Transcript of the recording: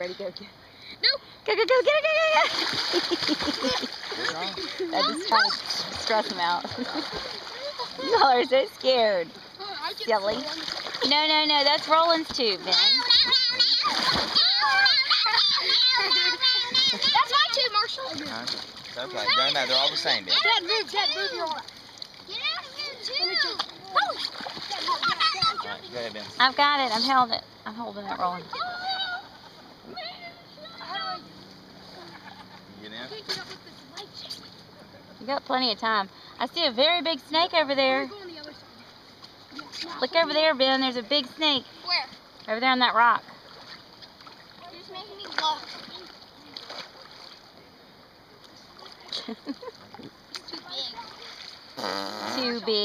Ready, go, go. No. Go, go, go, get it, go, go, go. I'm just trying to stress him out. you all are so scared. Silly. No, no, no, that's Roland's tube, Ben. That's my tube, Marshall. Huh? It's okay. Doesn't matter. They're all the same, Ben. Dad, move, Dad, move your arm. Get out of here, too. All right, go ahead, Ben. I've got it. I've held it. I'm holding it, Roland. You get in? You got plenty of time. I see a very big snake over there. Look over there, Ben. There's a big snake Where? over there on that rock. You're just making me walk. Too big. Too big.